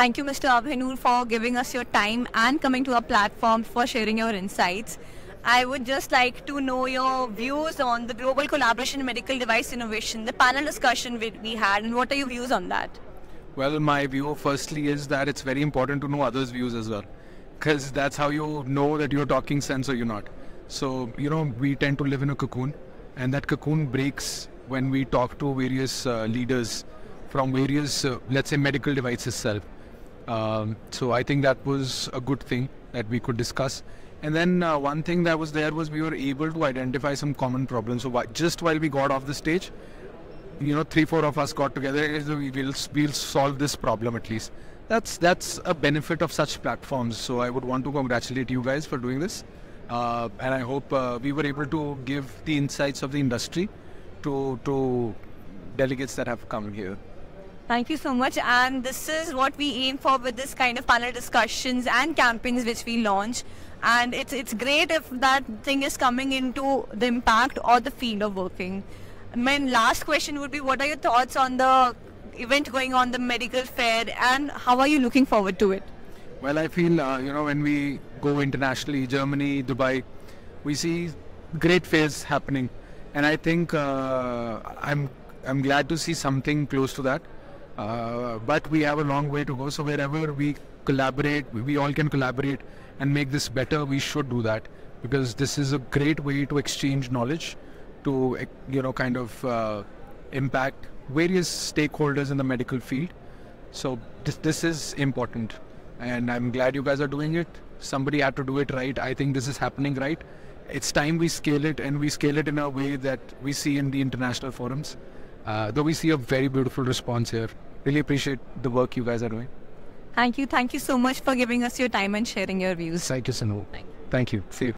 Thank you, Mr. Abhaynoor, for giving us your time and coming to our platform for sharing your insights. I would just like to know your views on the global collaboration in medical device innovation, the panel discussion we, had, and what are your views on that? Well, my view firstly is that it's very important to know others' views as well, because that's how you know that you're talking sense or you're not. So, you know, we tend to live in a cocoon, and that cocoon breaks when we talk to various uh, leaders from various, uh, let's say, medical devices itself. Um, so I think that was a good thing that we could discuss. And then uh, one thing that was there was we were able to identify some common problems. So just while we got off the stage, you know, three, four of us got together. We will we'll solve this problem at least. That's that's a benefit of such platforms. So I would want to congratulate you guys for doing this, uh, and I hope uh, we were able to give the insights of the industry to to delegates that have come here. Thank you so much. And this is what we aim for with this kind of panel discussions and campaigns which we launch. And it's it's great if that thing is coming into the impact or the field of working. My last question would be what are your thoughts on the event going on the medical fair and how are you looking forward to it? Well, I feel uh, you know when we go internationally, Germany, Dubai, we see great fairs happening, and I think uh, I'm I'm glad to see something close to that. Uh, but we have a long way to go. So wherever we collaborate, we all can collaborate and make this better. We should do that because this is a great way to exchange knowledge, to eh, you know kind of uh, impact various stakeholders in the medical field. So this this is important, and I'm glad you guys are doing it. Somebody had to do it right. I think this is happening right. It's time we scale it, and we scale it in a way that we see in the international forums. Uh, though we see a very beautiful response here. Really appreciate the work you guys are doing. Thank you. Thank you so much for giving us your time and sharing your views. Thank you, Sanu. Thank you. See you.